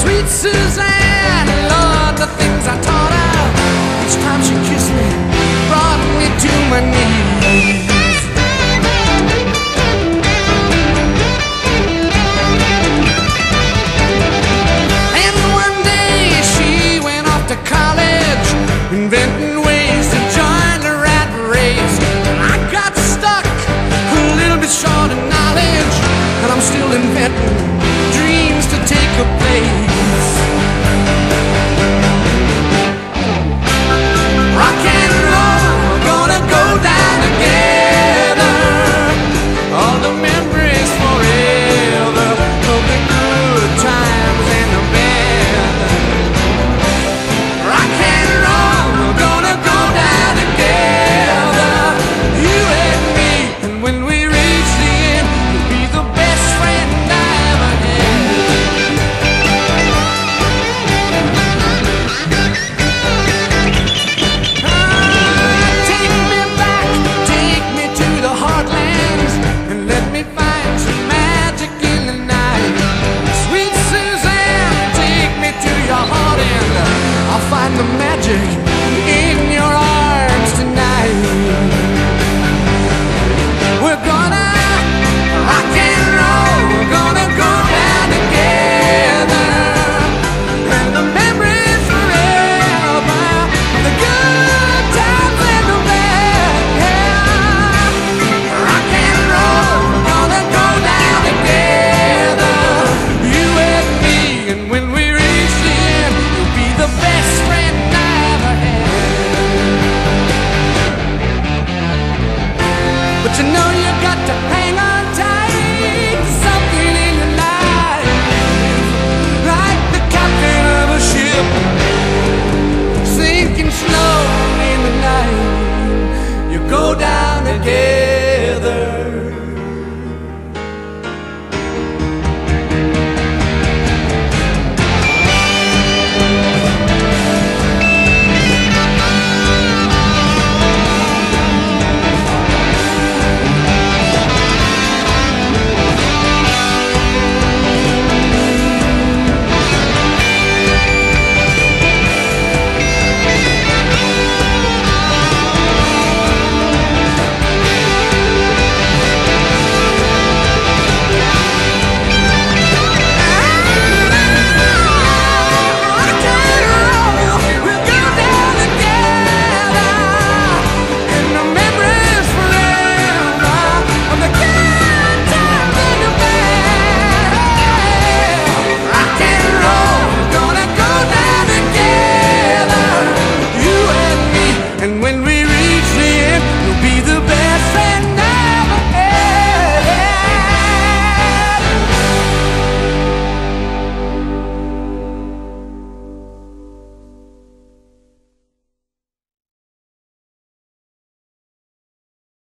Sweet Suzanne, to know